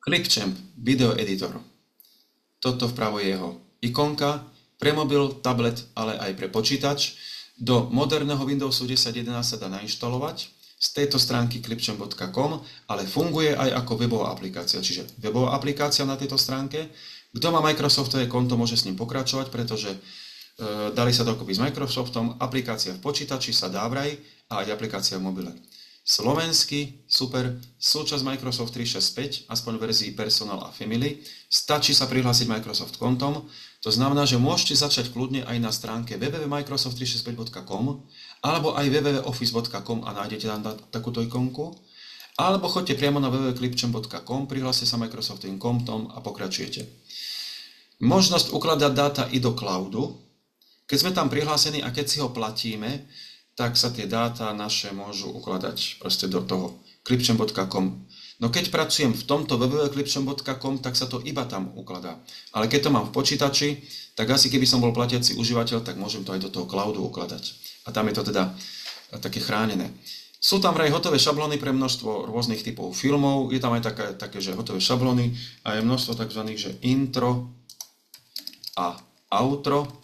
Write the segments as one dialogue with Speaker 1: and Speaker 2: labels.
Speaker 1: Clipchamp, video editor. Toto vpravo je jeho ikonka pre mobil, tablet, ale aj pre počítač. Do moderného Windowsu 10.11 sa dá nainštalovať z tejto stránky clipchamp.com, ale funguje aj ako webová aplikácia. Čiže webová aplikácia na tejto stránke. Kto má Microsoftové konto, môže s ním pokračovať, pretože e, dali sa dokopy s Microsoftom, aplikácia v počítači sa dá vraj a aj aplikácia v mobile slovenský, super, súčasť Microsoft 365, aspoň verzii Personal a Family. Stačí sa prihlásiť Microsoft kontom, to znamená, že môžete začať kľudne aj na stránke www.microsoft365.com alebo aj www.office.com a nájdete tam takúto ikonku. Alebo choďte priamo na www.clipchamp.com, prihláste sa Microsoftovým kontom a pokračujete. Možnosť ukladať dáta i do cloudu. Keď sme tam prihlásení a keď si ho platíme, tak sa tie dáta naše môžu ukladať proste do toho clipchamp.com. No keď pracujem v tomto www.clipchamp.com, tak sa to iba tam ukladá. Ale keď to mám v počítači, tak asi keby som bol platiaci užívateľ, tak môžem to aj do toho cloudu ukladať. A tam je to teda také chránené. Sú tam vraj hotové šablóny pre množstvo rôznych typov filmov, je tam aj také, také že hotové šablóny a je množstvo tzv. že intro a outro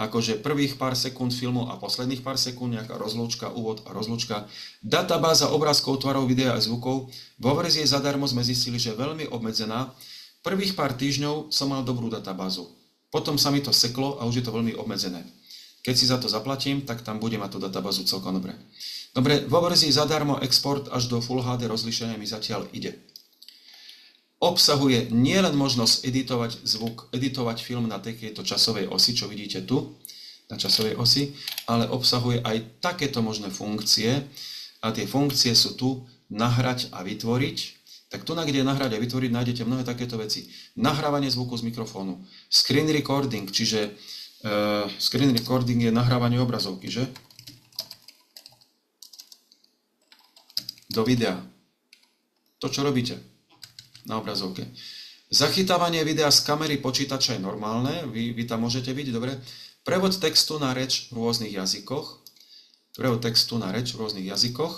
Speaker 1: akože prvých pár sekúnd filmu a posledných pár sekúnd, nejaká rozlúčka, úvod a rozlúčka. Databáza obrázkov, tvarov, videa a zvukov. Vo verzii zadarmo sme zistili, že je veľmi obmedzená. Prvých pár týždňov som mal dobrú databázu. Potom sa mi to seklo a už je to veľmi obmedzené. Keď si za to zaplatím, tak tam bude mať tú databázu celkom dobre. Dobre, vo verzii zadarmo export až do Full HD rozlišenia mi zatiaľ ide obsahuje nielen možnosť editovať zvuk, editovať film na takejto časovej osi, čo vidíte tu, na časovej osi, ale obsahuje aj takéto možné funkcie a tie funkcie sú tu nahrať a vytvoriť. Tak tu, kde je nahrať a vytvoriť, nájdete mnohé takéto veci. Nahrávanie zvuku z mikrofónu, screen recording, čiže uh, screen recording je nahrávanie obrazovky, že? Do videa. To, čo robíte na obrazovke. Zachytávanie videa z kamery počítača je normálne, vy, vy tam môžete vidieť, dobre. Prevod textu na reč v rôznych jazykoch. Prevod textu na reč v rôznych jazykoch.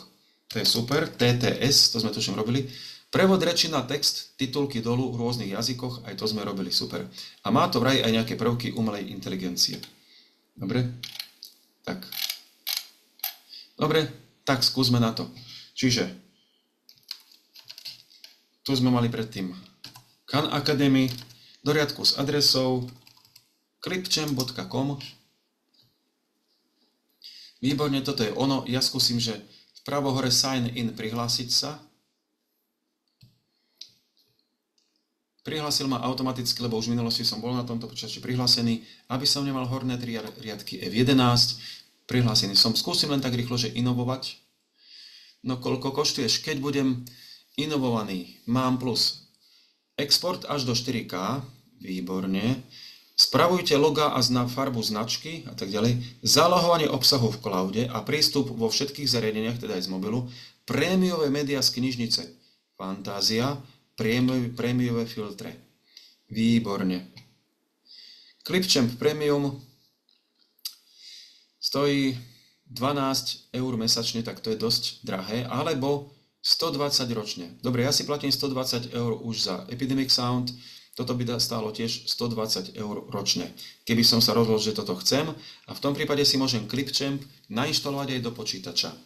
Speaker 1: To je super. TTS, to sme tuším robili. Prevod reči na text, titulky dolu v rôznych jazykoch, aj to sme robili super. A má to vraj aj nejaké prvky umelej inteligencie. Dobre? Tak. Dobre, tak skúsme na to. Čiže tu sme mali predtým Khan Academy, do riadku s adresou clipchamp.com Výborne, toto je ono. Ja skúsim, že v pravo hore sign in prihlásiť sa. Prihlásil ma automaticky, lebo už v minulosti som bol na tomto počítači prihlásený, aby som nemal horné tri riadky F11. Prihlásený som. Skúsim len tak rýchlo, že inovovať. No koľko koštuješ? Keď budem Inovovaný. Mám plus. Export až do 4K. Výborne. Spravujte loga a zna farbu značky a tak ďalej. Zálohovanie obsahu v cloude a prístup vo všetkých zariadeniach, teda aj z mobilu. Prémiové médiá z knižnice. Fantázia. Prémiové filtre. Výborne. Clipchamp Premium stojí 12 eur mesačne, tak to je dosť drahé, alebo 120 ročne. Dobre, ja si platím 120 eur už za Epidemic Sound, toto by stálo tiež 120 eur ročne. Keby som sa rozhodol, že toto chcem a v tom prípade si môžem Clipchamp nainštalovať aj do počítača. E,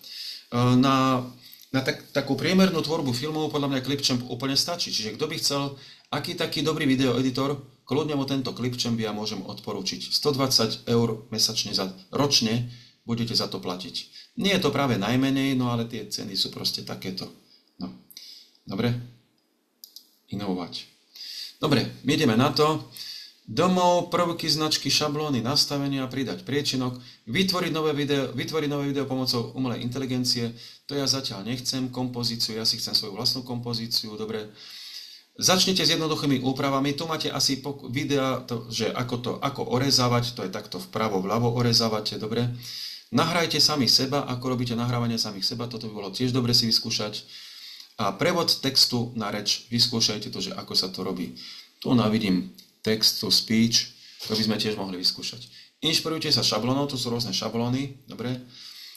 Speaker 1: na, na tak, takú priemernú tvorbu filmov podľa mňa Clipchamp úplne stačí. Čiže kto by chcel aký taký dobrý videoeditor, kľudne mu tento Clipchamp ja môžem odporúčiť. 120 eur mesačne za, ročne budete za to platiť. Nie je to práve najmenej, no ale tie ceny sú proste takéto. No. Dobre? Inovovať. Dobre, my ideme na to. Domov, prvky, značky, šablóny, nastavenia, pridať priečinok, vytvoriť nové video, vytvoriť nové video pomocou umelej inteligencie. To ja zatiaľ nechcem, kompozíciu, ja si chcem svoju vlastnú kompozíciu, dobre. Začnite s jednoduchými úpravami. Tu máte asi videa, to, že ako to, ako orezávať, to je takto vpravo, vľavo orezávate, dobre. Nahrajte sami seba, ako robíte nahrávanie samých seba, toto by bolo tiež dobre si vyskúšať. A prevod textu na reč, vyskúšajte to, že ako sa to robí. Tu navidím text to speech, to by sme tiež mohli vyskúšať. Inšpirujte sa šablónou, tu sú rôzne šablóny, dobre.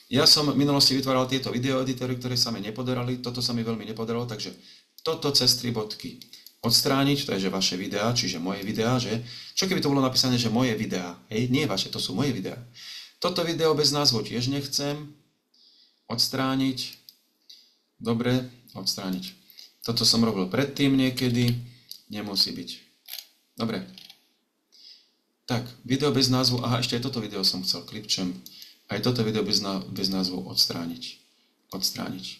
Speaker 1: Ja som v minulosti vytváral tieto videoeditory, ktoré sa mi nepodarali, toto sa mi veľmi nepodarilo, takže toto cez tri bodky. odstrániť, to je že vaše videá, čiže moje videá, že? Čo keby to bolo napísané, že moje videá? Hej, nie vaše, to sú moje videá. Toto video bez názvu tiež nechcem. Odstrániť. Dobre, odstrániť. Toto som robil predtým niekedy. Nemusí byť. Dobre. Tak, video bez názvu. Aha, ešte aj toto video som chcel. Klipčem. Aj toto video bez, bez názvu odstrániť. Odstrániť.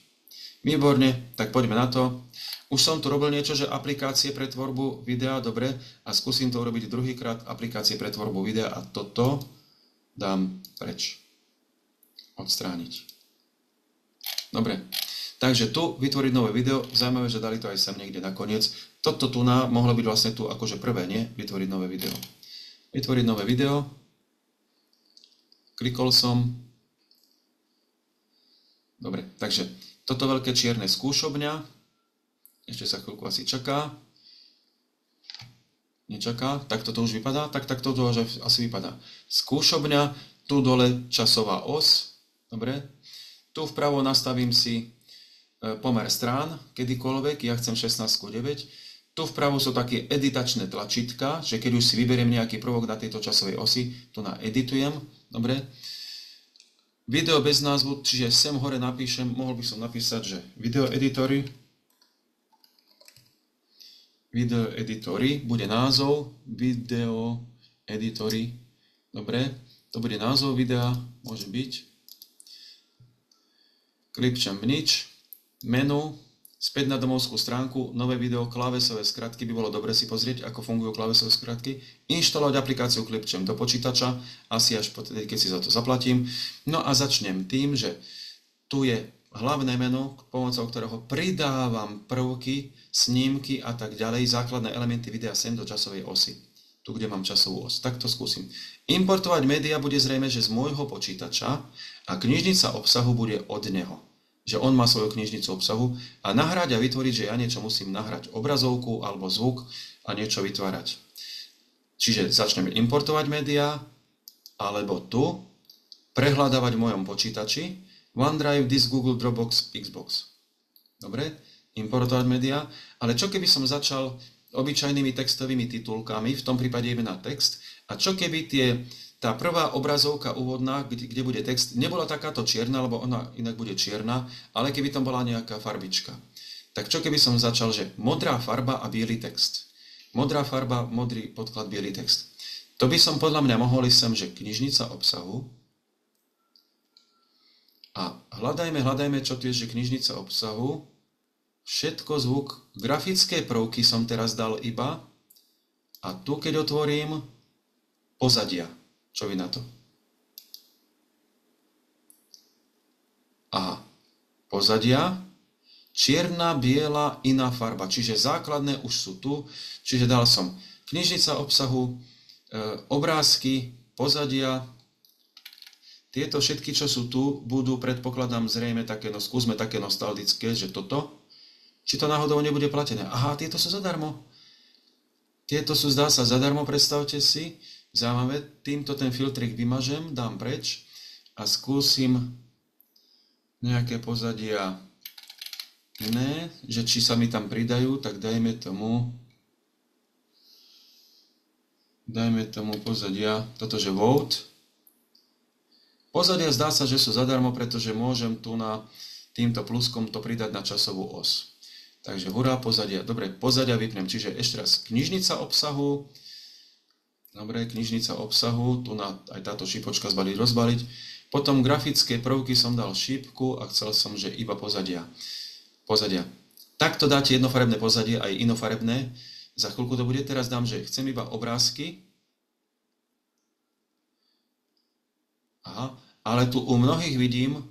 Speaker 1: Výborne, tak poďme na to. Už som tu robil niečo, že aplikácie pre tvorbu videa, dobre, a skúsim to urobiť druhýkrát, aplikácie pre tvorbu videa a toto dám preč. Odstrániť. Dobre, takže tu vytvoriť nové video, zaujímavé, že dali to aj sem niekde nakoniec. Toto tu na, mohlo byť vlastne tu akože prvé, nie? Vytvoriť nové video. Vytvoriť nové video. Klikol som. Dobre, takže toto veľké čierne skúšobňa, ešte sa chvíľku asi čaká. Nečaká. Tak toto už vypadá? Tak, tak toto už asi vypadá. Skúšobňa, tu dole časová os. Dobre. Tu vpravo nastavím si e, pomer strán, kedykoľvek, ja chcem 16 9. Tu vpravo sú také editačné tlačítka, že keď už si vyberiem nejaký prvok na tejto časovej osi, tu na editujem, dobre. Video bez názvu, čiže sem hore napíšem, mohol by som napísať, že video editory, video editory, bude názov video editory, dobre, to bude názov videa, môže byť, klikčem nič, menu, späť na domovskú stránku, nové video, klávesové skratky, by bolo dobre si pozrieť, ako fungujú klávesové skratky, inštalovať aplikáciu klikčem do počítača, asi až potedy, keď si za to zaplatím, no a začnem tým, že tu je hlavné meno, pomocou ktorého pridávam prvky, snímky a tak ďalej, základné elementy videa sem do časovej osy. Tu, kde mám časovú os. Tak to skúsim. Importovať média bude zrejme, že z môjho počítača a knižnica obsahu bude od neho. Že on má svoju knižnicu obsahu a nahrať a vytvoriť, že ja niečo musím nahrať, obrazovku alebo zvuk a niečo vytvárať. Čiže začneme importovať médiá, alebo tu, prehľadávať v mojom počítači, OneDrive, Disk, Google, Dropbox, Xbox. Dobre? Importovať médiá. Ale čo keby som začal obyčajnými textovými titulkami, v tom prípade ideme na text, a čo keby tie, tá prvá obrazovka úvodná, kde, kde bude text, nebola takáto čierna, lebo ona inak bude čierna, ale keby tam bola nejaká farbička. Tak čo keby som začal, že modrá farba a biely text. Modrá farba, modrý podklad, biely text. To by som podľa mňa mohol ísť sem, že knižnica obsahu, a hľadajme, hľadajme, čo tu je, knižnica obsahu. Všetko zvuk, grafické prvky som teraz dal iba. A tu, keď otvorím, pozadia. Čo vy na to? Aha, pozadia, čierna, biela, iná farba. Čiže základné už sú tu. Čiže dal som knižnica obsahu, e, obrázky, pozadia, tieto všetky, čo sú tu, budú, predpokladám, zrejme také, no skúsme také nostalgické, že toto, či to náhodou nebude platené. Aha, tieto sú zadarmo. Tieto sú, zdá sa, zadarmo, predstavte si. Zaujímavé, týmto ten filtrik vymažem, dám preč a skúsim nejaké pozadia iné, že či sa mi tam pridajú, tak dajme tomu dajme tomu pozadia, toto že vote, Pozadia zdá sa, že sú zadarmo, pretože môžem tu na týmto pluskom to pridať na časovú os. Takže hurá, pozadia. Dobre, pozadia vypnem. Čiže ešte raz, knižnica obsahu. Dobre, knižnica obsahu. Tu na aj táto šípočka zbaliť, rozbaliť. Potom grafické prvky som dal šípku a chcel som, že iba pozadia. Pozadia. Takto dáte jednofarebné pozadie, aj inofarebné. Za chvíľku to bude. Teraz dám, že chcem iba obrázky Aha, ale tu u mnohých vidím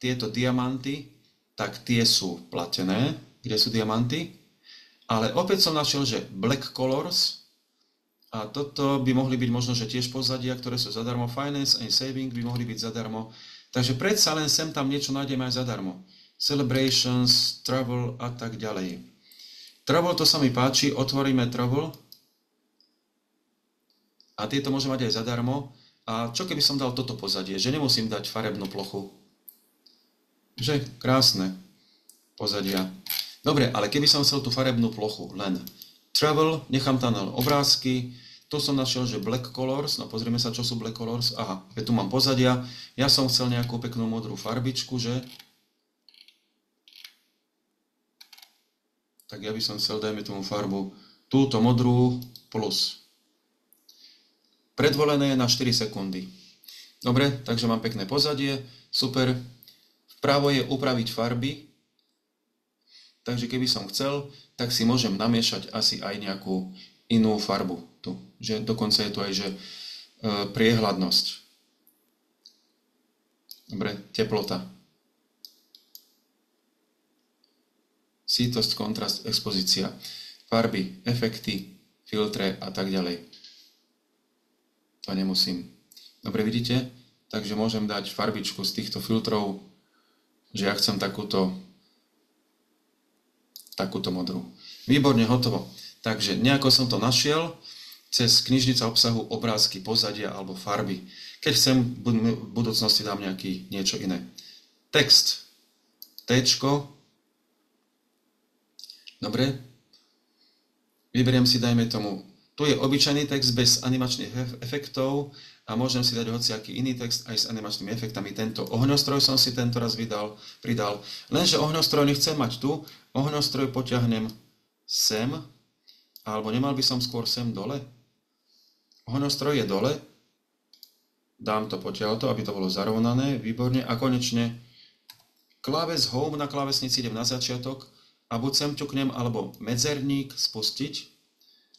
Speaker 1: tieto diamanty, tak tie sú platené. Kde sú diamanty? Ale opäť som našiel, že black colors a toto by mohli byť možno, že tiež pozadia, ktoré sú zadarmo. Finance and saving by mohli byť zadarmo. Takže predsa len sem tam niečo nájdeme aj zadarmo. Celebrations, travel a tak ďalej. Travel to sa mi páči, otvoríme travel a tieto môže mať aj zadarmo. A čo keby som dal toto pozadie, že nemusím dať farebnú plochu? Že krásne pozadia. Dobre, ale keby som chcel tú farebnú plochu len, travel, nechám tam len obrázky, tu som našiel, že black colors, no pozrieme sa, čo sú black colors, aha, ja tu mám pozadia, ja som chcel nejakú peknú modrú farbičku, že? Tak ja by som chcel, dajme tomu farbu, túto modrú plus. Predvolené je na 4 sekundy. Dobre, takže mám pekné pozadie, super. Vpravo je upraviť farby, takže keby som chcel, tak si môžem namiešať asi aj nejakú inú farbu. Tu. Že dokonca je tu aj, že e, priehľadnosť. Dobre, teplota. Sítosť, kontrast, expozícia. Farby, efekty, filtre a tak ďalej. To nemusím. Dobre, vidíte? Takže môžem dať farbičku z týchto filtrov, že ja chcem takúto, takúto modrú. Výborne, hotovo. Takže nejako som to našiel cez knižnica obsahu obrázky, pozadia alebo farby. Keď chcem, v budúcnosti dám nejaký niečo iné. Text. T. Dobre. Vyberiem si, dajme tomu, tu je obyčajný text bez animačných efektov a môžem si dať hociaký iný text aj s animačnými efektami. Tento ohňostroj som si tento raz vydal, pridal. Lenže ohňostroj nechcem mať tu, ohňostroj poťahnem sem, alebo nemal by som skôr sem dole? Ohňostroj je dole, dám to potiaľto, aby to bolo zarovnané, výborne. A konečne kláves Home na klávesnici idem na začiatok a buď sem ťuknem, alebo medzerník spustiť,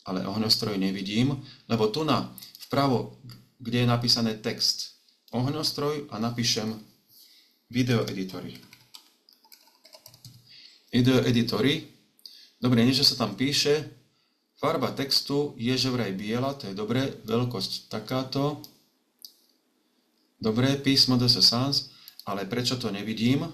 Speaker 1: ale ohňostroj nevidím, lebo tu na vpravo kde je napísané text. Ohňostroj a napíšem video editory. Video editory. Dobre, niečo sa tam píše. Farba textu je že vraj biela, to je dobre. Veľkosť takáto. Dobre, písmo de sans, ale prečo to nevidím?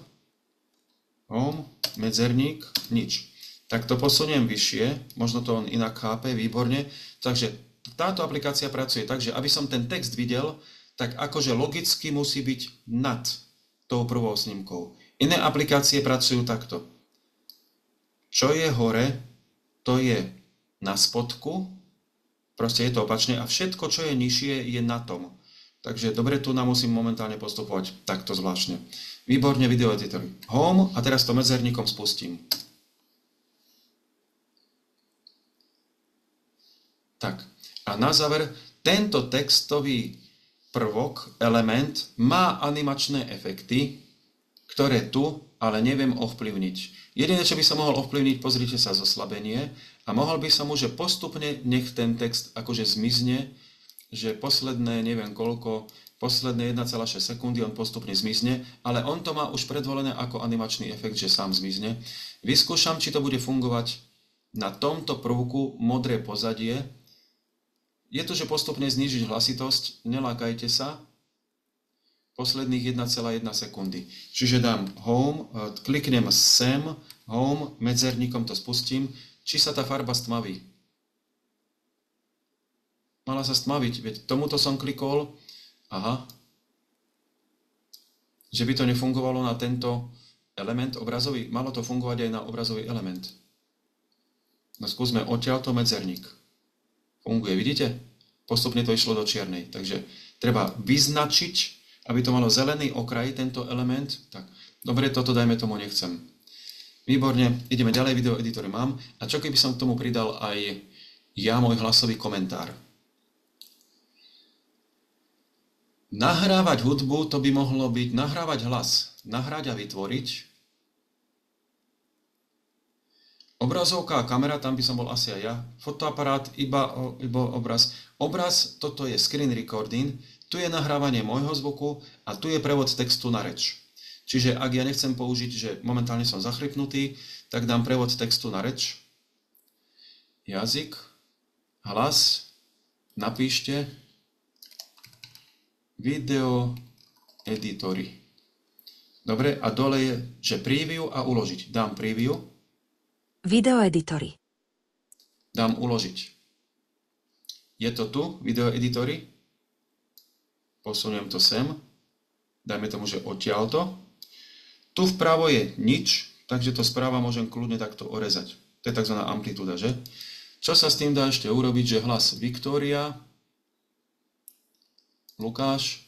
Speaker 1: Home, medzerník, nič. Tak to posuniem vyššie, možno to on inak chápe, výborne. Takže táto aplikácia pracuje tak, že aby som ten text videl, tak akože logicky musí byť nad tou prvou snímkou. Iné aplikácie pracujú takto. Čo je hore, to je na spodku, proste je to opačne a všetko, čo je nižšie, je na tom. Takže dobre, tu nám musím momentálne postupovať takto zvláštne. Výborne, video editory. Home a teraz to medzerníkom spustím. Tak, a na záver, tento textový prvok, element, má animačné efekty, ktoré tu ale neviem ovplyvniť. Jediné, čo by som mohol ovplyvniť, pozrite sa, zoslabenie a mohol by som mu, že postupne nech ten text akože zmizne, že posledné, neviem koľko, posledné 1,6 sekundy on postupne zmizne, ale on to má už predvolené ako animačný efekt, že sám zmizne. Vyskúšam, či to bude fungovať na tomto prvku modré pozadie, je to, že postupne znižiť hlasitosť, nelákajte sa, posledných 1,1 sekundy. Čiže dám home, e, kliknem sem, home, medzerníkom to spustím, či sa tá farba stmaví. Mala sa stmaviť, veď tomuto som klikol, aha, že by to nefungovalo na tento element obrazový, malo to fungovať aj na obrazový element. No skúsme odtiaľto medzerník. Funguje, vidíte? Postupne to išlo do čiernej. Takže treba vyznačiť, aby to malo zelený okraj, tento element. Tak, dobre, toto dajme tomu nechcem. Výborne, ideme ďalej, video editory mám. A čo keby som k tomu pridal aj ja môj hlasový komentár. Nahrávať hudbu, to by mohlo byť nahrávať hlas, nahrať a vytvoriť, Obrazovka a kamera, tam by som bol asi aj ja. Fotoaparát, iba, iba obraz. Obraz, toto je screen recording, tu je nahrávanie môjho zvuku a tu je prevod textu na reč. Čiže ak ja nechcem použiť, že momentálne som zachrypnutý, tak dám prevod textu na reč. Jazyk, hlas, napíšte video editory. Dobre, a dole je, že preview a uložiť. Dám preview
Speaker 2: Videoeditory.
Speaker 1: Dám uložiť. Je to tu, videoeditory. Posuniem to sem. Dajme tomu, že odtiaľto. Tu vpravo je nič, takže to správa môžem kľudne takto orezať. To je tzv. amplitúda, že? Čo sa s tým dá ešte urobiť, že hlas Viktória, Lukáš,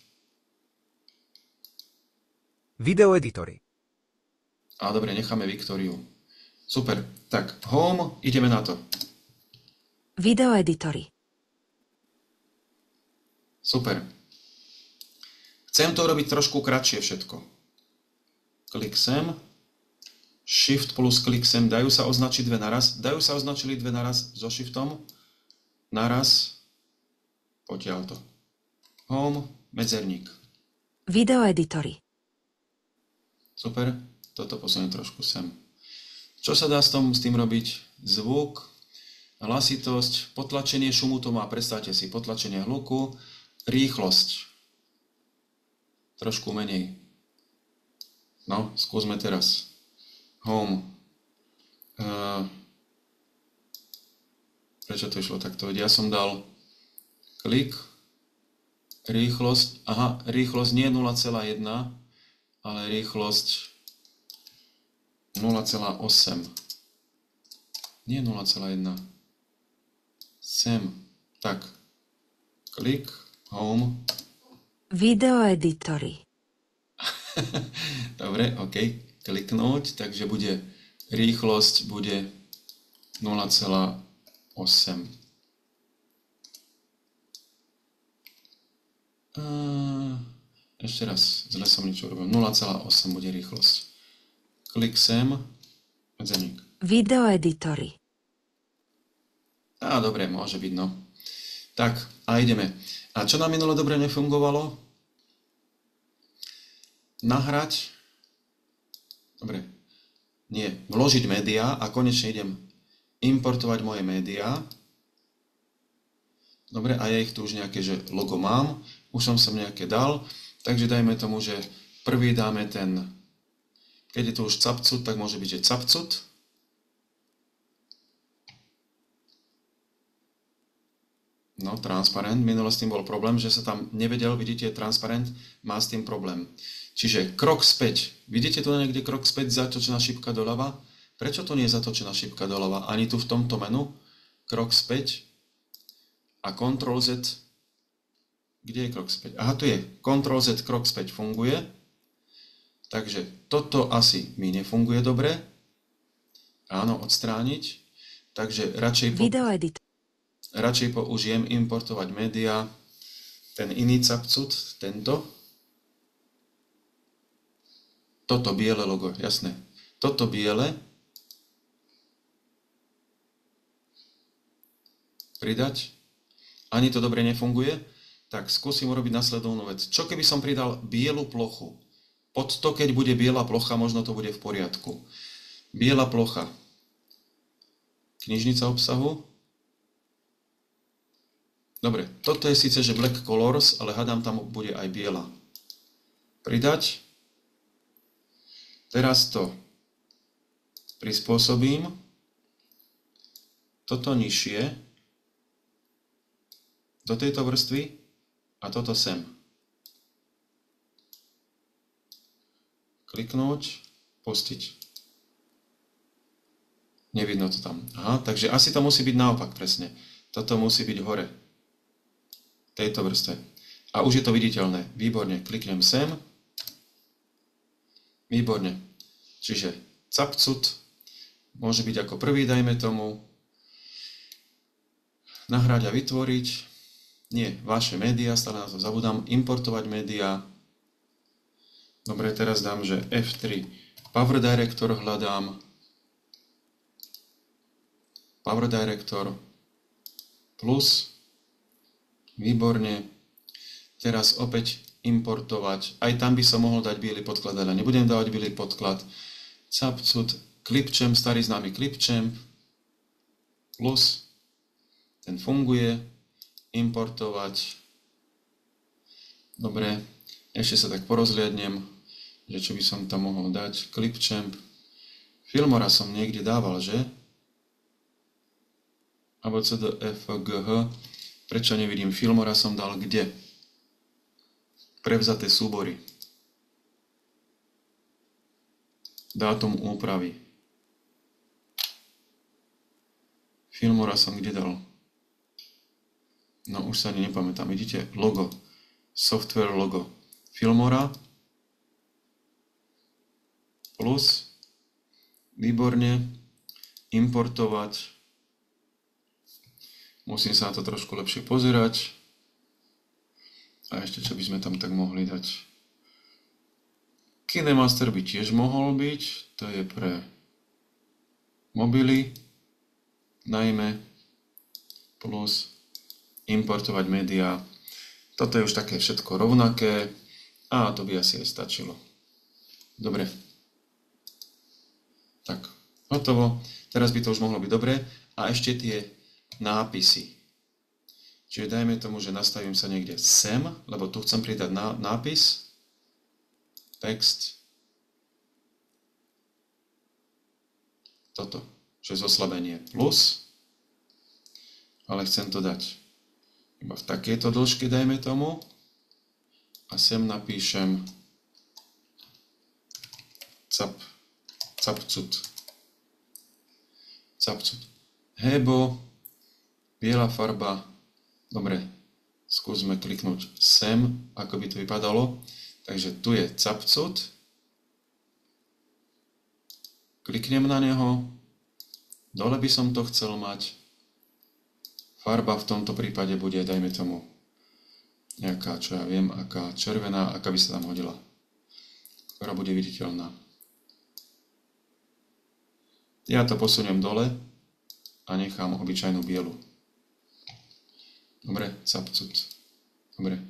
Speaker 3: Video editory.
Speaker 1: a dobre, necháme Viktóriu. Super, tak home, ideme na to.
Speaker 2: Video editory.
Speaker 1: Super. Chcem to robiť trošku kratšie všetko. Klik sem. Shift plus klik sem. Dajú sa označiť dve naraz. Dajú sa označili dve naraz so shiftom. Naraz. Potiaľ to. Home, medzerník.
Speaker 2: Video editory.
Speaker 1: Super. Toto posuniem trošku sem. Čo sa dá s, tom, s tým robiť? Zvuk, hlasitosť, potlačenie šumu to má, predstavte si, potlačenie hluku, rýchlosť. Trošku menej. No, skúsme teraz. Home. Uh, prečo to išlo takto? Ja som dal klik, rýchlosť, aha, rýchlosť nie 0,1, ale rýchlosť 0,8. Nie 0,1. Sem. Tak. Klik, home.
Speaker 2: Video editory.
Speaker 1: Dobre, OK. Kliknúť, takže bude rýchlosť bude 0,8. Ešte raz, zle som niečo urobil. 0,8 bude rýchlosť. Klik sem, medzeník.
Speaker 2: Video editory.
Speaker 1: Á, dobre, môže byť, no. Tak, a ideme. A čo nám minule dobre nefungovalo? Nahrať. Dobre. Nie, vložiť médiá a konečne idem importovať moje médiá. Dobre, a ja ich tu už nejaké, že logo mám. Už som sem nejaké dal. Takže dajme tomu, že prvý dáme ten, keď je to už capcut, tak môže byť, že capcut. No, transparent. Minulo s tým bol problém, že sa tam nevedel, vidíte, transparent má s tým problém. Čiže krok späť. Vidíte tu niekde krok späť, zatočená šipka doľava? Prečo to nie je zatočená šipka doľava? Ani tu v tomto menu. Krok späť. A Ctrl Z. Kde je krok späť? Aha, tu je. Ctrl Z, krok späť funguje. Takže toto asi mi nefunguje dobre. Áno, odstrániť. Takže radšej... Po... Radšej použijem importovať média, ten iný capcut, tento. Toto biele logo, jasné. Toto biele. Pridať. Ani to dobre nefunguje. Tak skúsim urobiť nasledovnú vec. Čo keby som pridal bielu plochu? Pod to, keď bude biela plocha, možno to bude v poriadku. Biela plocha. Knižnica obsahu. Dobre, toto je síce, že black colors, ale hádam tam bude aj biela. Pridať. Teraz to prispôsobím. Toto nižšie. Do tejto vrstvy a toto sem. Kliknúť, pustiť. Nevidno to tam. Aha, takže asi to musí byť naopak presne. Toto musí byť hore tejto vrstve. A už je to viditeľné. Výborne. Kliknem sem. Výborne. Čiže capcut môže byť ako prvý, dajme tomu. Nahrať a vytvoriť. Nie, vaše médiá, stále na to zabudám. Importovať médiá. Dobre, teraz dám, že F3 Power Director hľadám. Power Director plus Výborne. Teraz opäť importovať. Aj tam by som mohol dať biely podklad, ale nebudem dávať biely podklad. Capcut, Clipchamp, starý známy Clipchamp, plus, ten funguje, importovať. Dobre, ešte sa tak porozliadnem, že čo by som tam mohol dať. Clipchamp, Filmora som niekde dával, že? Alebo CDFGH, Prečo nevidím Filmora som dal kde? Prevzaté súbory. Dátum úpravy. Filmora som kde dal? No už sa ani nepamätám. Vidíte? Logo. Software logo. Filmora. Plus. Výborne. Importovať. Musím sa na to trošku lepšie pozerať. A ešte čo by sme tam tak mohli dať? Kinemaster by tiež mohol byť. To je pre mobily najmä plus importovať médiá. Toto je už také všetko rovnaké a to by asi aj stačilo. Dobre. Tak, hotovo. Teraz by to už mohlo byť dobre. A ešte tie nápisy. Čiže dajme tomu, že nastavím sa niekde sem, lebo tu chcem pridať nápis, text, toto, že zoslabenie plus, ale chcem to dať iba v takejto dĺžke, dajme tomu, a sem napíšem cap, capcut, capcut. Hebo, biela farba, dobre, skúsme kliknúť sem, ako by to vypadalo. Takže tu je capcut, kliknem na neho, dole by som to chcel mať, farba v tomto prípade bude, dajme tomu, nejaká, čo ja viem, aká červená, aká by sa tam hodila, ktorá bude viditeľná. Ja to posuniem dole a nechám obyčajnú bielu. Dobre, capcut. Dobre.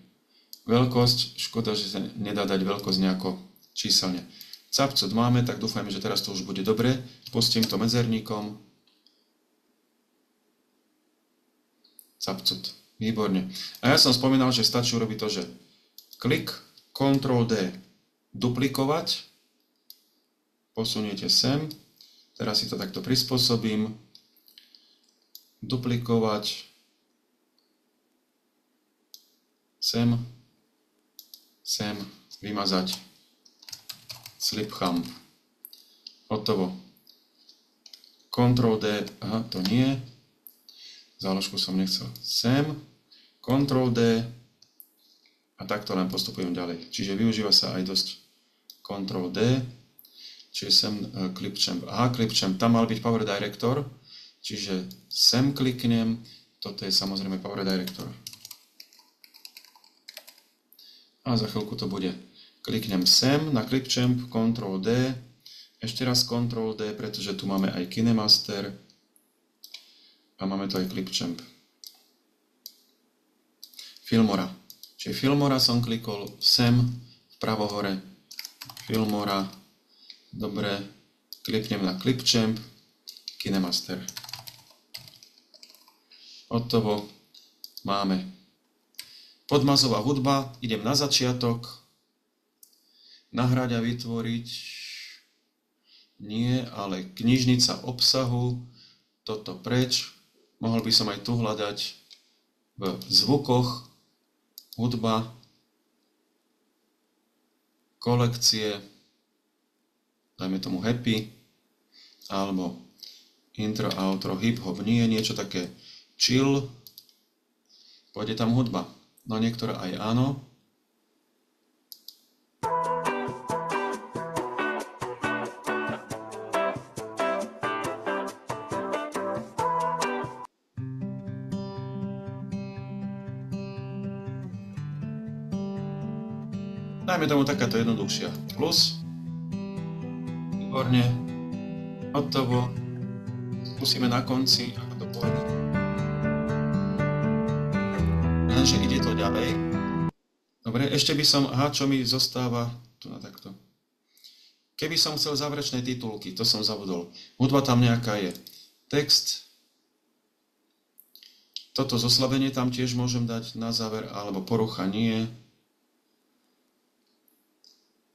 Speaker 1: Veľkosť, škoda, že sa nedá dať veľkosť nejako číselne. Capcut máme, tak dúfajme, že teraz to už bude dobre. Pustím to medzerníkom. Capcut. Výborne. A ja som spomínal, že stačí urobiť to, že klik, Ctrl D, duplikovať, posuniete sem, teraz si to takto prispôsobím, duplikovať, sem, sem, vymazať, slip thumb. Hotovo. Ctrl D, aha, to nie, záložku som nechcel, sem, Ctrl D. A takto len postupujem ďalej. Čiže využíva sa aj dosť Ctrl D, čiže sem uh, Clipchamp, aha, Clipchamp, tam mal byť Power Director, čiže sem kliknem, toto je samozrejme Power Director a za chvíľku to bude. Kliknem sem na Clipchamp, Ctrl D, ešte raz Ctrl D, pretože tu máme aj KineMaster a máme tu aj Clipchamp. Filmora. Čiže Filmora som klikol sem, vpravo hore, Filmora, dobre, kliknem na Clipchamp, KineMaster. Hotovo, máme. Podmazová hudba, idem na začiatok, nahrať a vytvoriť, nie, ale knižnica obsahu, toto preč, mohol by som aj tu hľadať. V zvukoch, hudba, kolekcie, dajme tomu happy, alebo intro, outro, hip-hop, nie, niečo také chill, pôjde tam hudba. No niektoré aj áno. Dajme tomu takáto jednoduchšia. Plus. Výborne. Hotovo. Skúsime na konci, ako to pôjde že ide to ďalej. Dobre, ešte by som, aha, čo mi zostáva, tu na takto. Keby som chcel záverečné titulky, to som zabudol. Hudba tam nejaká je. Text. Toto zoslabenie tam tiež môžem dať na záver, alebo porucha nie.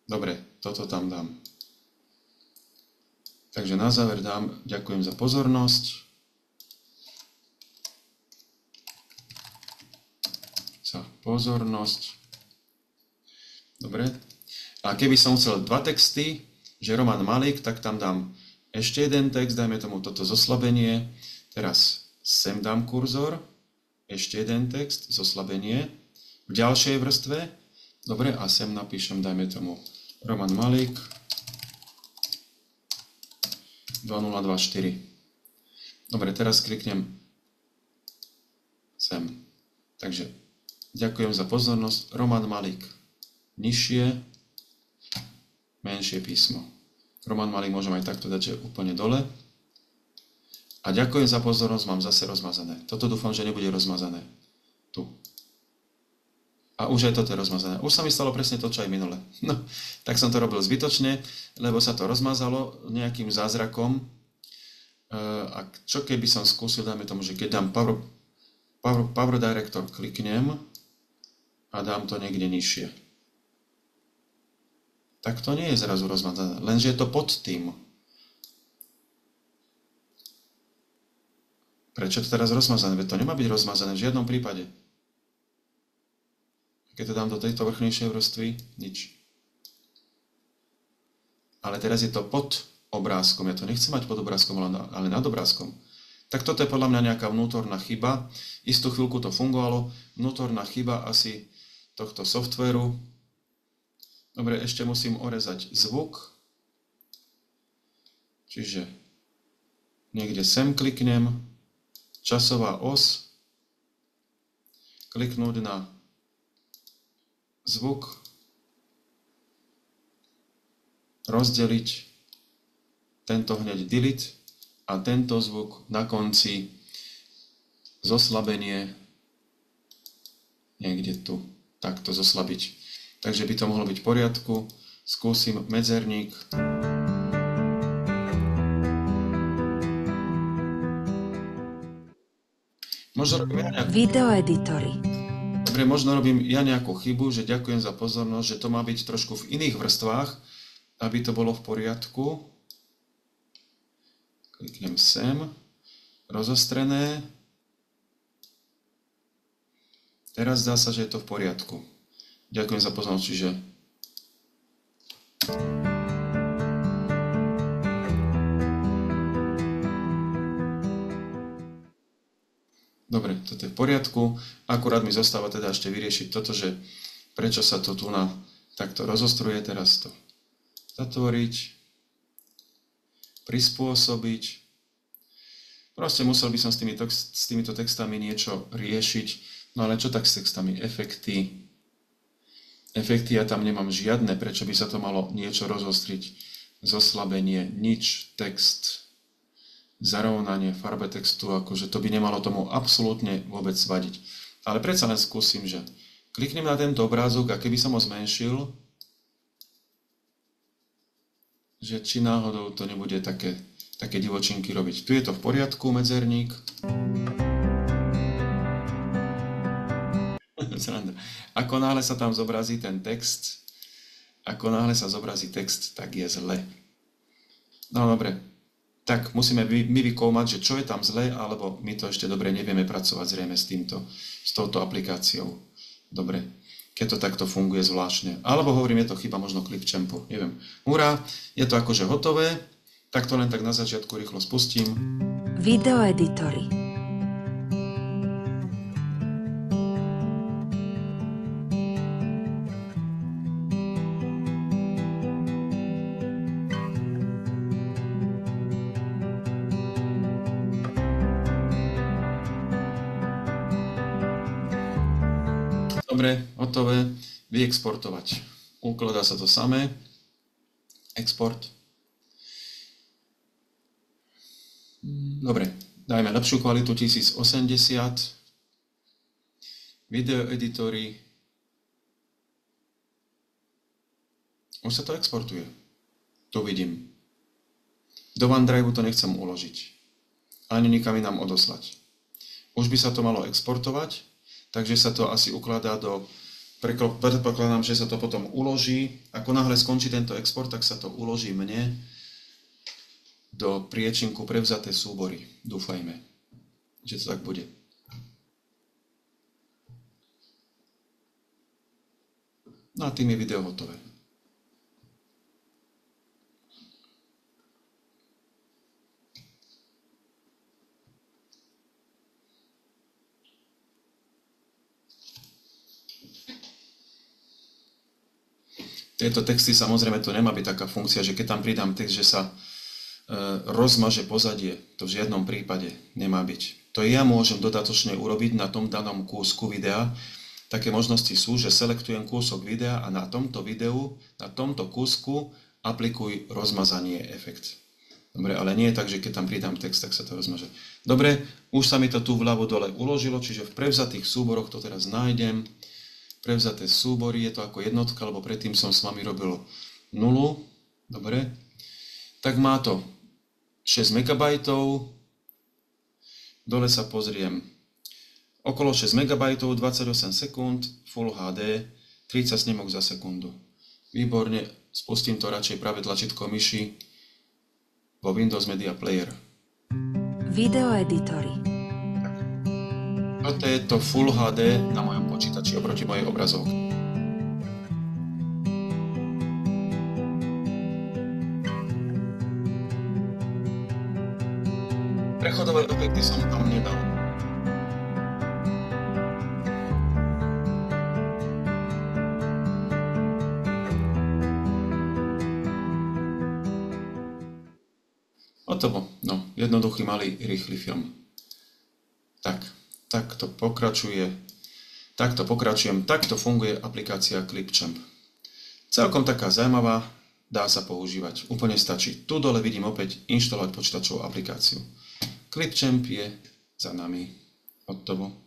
Speaker 1: Dobre, toto tam dám. Takže na záver dám, ďakujem za pozornosť. sa pozornosť. Dobre. A keby som chcel dva texty, že Roman Malik, tak tam dám ešte jeden text, dajme tomu toto zoslabenie. Teraz Sem dám kurzor, ešte jeden text, zoslabenie. V ďalšej vrstve, dobre, a sem napíšem, dajme tomu, Roman Malík, 2024. Dobre, teraz kliknem sem. Takže ďakujem za pozornosť. Roman Malík. Nižšie, menšie písmo. Roman Malík môžem aj takto dať, že úplne dole. A ďakujem za pozornosť, mám zase rozmazané. Toto dúfam, že nebude rozmazané. Tu. A už aj toto je rozmazané. Už sa mi stalo presne to, čo aj minule. No, tak som to robil zbytočne, lebo sa to rozmazalo nejakým zázrakom. E, a čo keby som skúsil, dáme tomu, že keď dám Power, Power, Power Director, kliknem a dám to niekde nižšie. Tak to nie je zrazu rozmazané, lenže je to pod tým. Prečo to teraz rozmazané? Veď to nemá byť rozmazané v žiadnom prípade. Keď to dám do tejto vrchnejšej vrstvy, nič. Ale teraz je to pod obrázkom. Ja to nechcem mať pod obrázkom, ale nad obrázkom. Tak toto je podľa mňa nejaká vnútorná chyba. Istú chvíľku to fungovalo. Vnútorná chyba asi tohto softveru. Dobre, ešte musím orezať zvuk. Čiže niekde sem kliknem, časová os, kliknúť na zvuk, rozdeliť tento hneď delete a tento zvuk na konci zoslabenie niekde tu, takto zoslabiť. Takže by to mohlo byť v poriadku. Skúsim medzerník. Možno robím ja nejakú...
Speaker 2: Videoeditory.
Speaker 1: Dobre, možno robím ja nejakú chybu, že ďakujem za pozornosť, že to má byť trošku v iných vrstvách, aby to bolo v poriadku. Kliknem sem. Rozostrené. Teraz zdá sa, že je to v poriadku. Ďakujem za pozornosť, čiže Dobre, toto je v poriadku. Akurát mi zostáva teda ešte vyriešiť toto, že prečo sa to tu na takto rozostruje, teraz to zatvoriť, prispôsobiť. Proste musel by som s, týmito, s týmito textami niečo riešiť, no ale čo tak s textami? Efekty. Efekty ja tam nemám žiadne, prečo by sa to malo niečo rozostriť. Zoslabenie, nič, text, zarovnanie farbe textu, akože to by nemalo tomu absolútne vôbec vadiť. Ale predsa len skúsim, že kliknem na tento obrázok a keby som ho zmenšil, že či náhodou to nebude také, také divočinky robiť. Tu je to v poriadku, medzerník. Ako náhle sa tam zobrazí ten text, ako náhle sa zobrazí text, tak je zle. No dobre, tak musíme my vykoumať, že čo je tam zle, alebo my to ešte dobre nevieme pracovať zrejme s týmto, s touto aplikáciou. Dobre, keď to takto funguje zvláštne. Alebo hovorím, je to chyba možno Clipchampu, neviem. Hurá, je to akože hotové, tak to len tak na začiatku rýchlo spustím.
Speaker 2: Videoeditory.
Speaker 1: Dobre, hotové, vyexportovať. Ukladá sa to samé. Export. Dobre, dajme lepšiu kvalitu 1080. Video editory. Už sa to exportuje. Tu vidím. Do OneDrive to nechcem uložiť. Ani nikam inám odoslať. Už by sa to malo exportovať takže sa to asi ukladá do, predpokladám, že sa to potom uloží. Ako náhle skončí tento export, tak sa to uloží mne do priečinku prevzaté súbory. Dúfajme, že to tak bude. No a tým je video hotové. Tieto texty samozrejme to nemá byť taká funkcia, že keď tam pridám text, že sa e, rozmaže pozadie. To v žiadnom prípade nemá byť. To ja môžem dodatočne urobiť na tom danom kúsku videa. Také možnosti sú, že selektujem kúsok videa a na tomto videu, na tomto kúsku aplikuj rozmazanie efekt. Dobre, ale nie je tak, že keď tam pridám text, tak sa to rozmaže. Dobre, už sa mi to tu vľavo dole uložilo, čiže v prevzatých súboroch to teraz nájdem prevzaté súbory, je to ako jednotka, lebo predtým som s vami robil nulu, dobre, tak má to 6 MB, dole sa pozriem, okolo 6 MB, 28 sekúnd, Full HD, 30 snemok za sekundu. Výborne, spustím to radšej práve tlačítko myši vo Windows Media Player.
Speaker 2: Video editory.
Speaker 1: Toto je to Full HD na mojom počítači oproti mojej obrazovke. Prechodové efekty som tam nedal. Hotovo. No, jednoduchý, malý, rýchly film. Tak takto pokračuje, takto pokračujem, takto funguje aplikácia Clipchamp. Celkom taká zaujímavá, dá sa používať. Úplne stačí. Tu dole vidím opäť inštalovať počítačovú aplikáciu. Clipchamp je za nami. Hotovo.